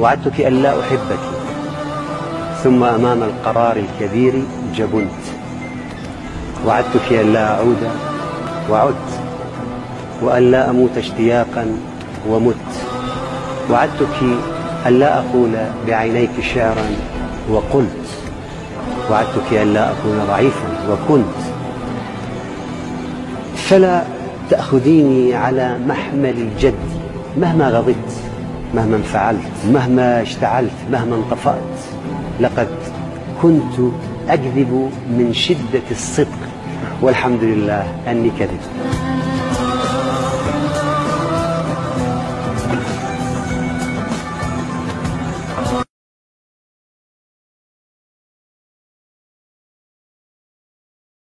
وعدتك أن لا أحبك. ثم أمام القرار الكبير جبنت. وعدتك أن لا أعود. وعدت. وأن لا أموت اشتياقا ومت. وعدتك أن لا أقول بعينيك شعرا وقلت. وعدتك أن لا أكون ضعيفا وكنت. فلا تأخذيني على محمل الجد مهما غضبت. مهما انفعلت مهما اشتعلت مهما انطفأت لقد كنت أكذب من شدة الصدق والحمد لله أني كذبت.